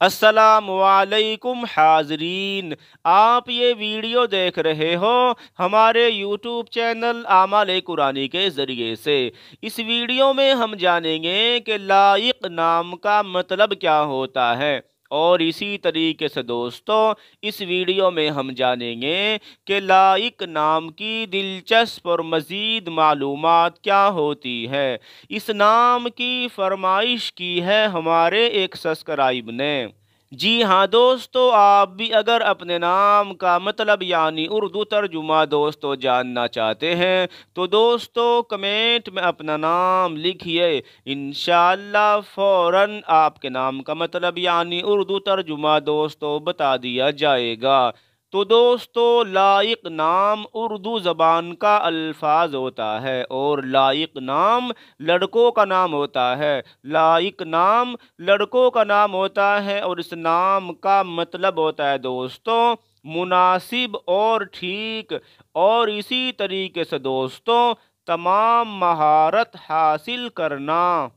असलकुम हाजरीन। आप ये वीडियो देख रहे हो हमारे यूट्यूब चैनल आमाल कुरानी के ज़रिए से। इस वीडियो में हम जानेंगे कि लाइक नाम का मतलब क्या होता है। और इसी तरीके से दोस्तों, इस वीडियो में हम जानेंगे कि लाइक नाम की दिलचस्प और मज़ीद मालूम क्या होती है। इस नाम की फरमाइश की है हमारे एक सब्सक्राइब ने। जी हाँ दोस्तों, आप भी अगर अपने नाम का मतलब यानी उर्दू तर्जुमा दोस्तों जानना चाहते हैं तो दोस्तों कमेंट में अपना नाम लिखिए। इन फ़ौर आपके नाम का मतलब यानी उर्दू तर्जुमा दोस्तों बता दिया जाएगा। तो दोस्तों, लाइक नाम उर्दू ज़बान का अल्फाज होता है और लाइक नाम लड़कों का नाम होता है। लाइक नाम लड़कों का नाम होता है और इस नाम का मतलब होता है दोस्तों, मुनासिब और ठीक। और इसी तरीके से दोस्तों, तमाम महारत हासिल करना।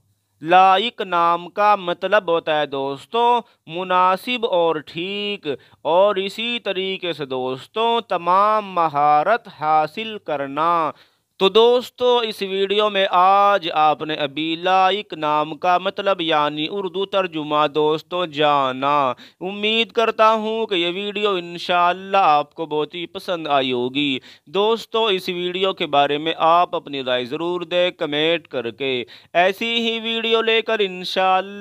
लाइक नाम का मतलब होता है दोस्तों, मुनासिब और ठीक। और इसी तरीके से दोस्तों, तमाम महारत हासिल करना। तो दोस्तों, इस वीडियो में आज आपने अभी लाइक नाम का मतलब यानी उर्दू तर्जुमा दोस्तों जाना। उम्मीद करता हूँ कि ये वीडियो इन आपको बहुत ही पसंद आई होगी। दोस्तों, इस वीडियो के बारे में आप अपनी राय ज़रूर दें कमेंट करके। ऐसी ही वीडियो लेकर इन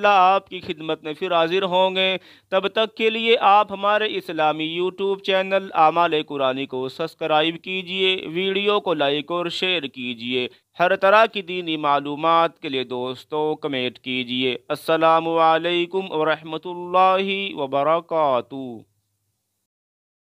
आपकी खिदमत में फिर हाजिर होंगे। तब तक के लिए आप हमारे इस्लामी यूट्यूब चैनल आमाल कुरानी को सब्सक्राइब कीजिए, वीडियो को लाइक और शेयर कीजिए। हर तरह की दीनी मालूम के लिए दोस्तों कमेंट कीजिए। असलकम वरहमल वर्का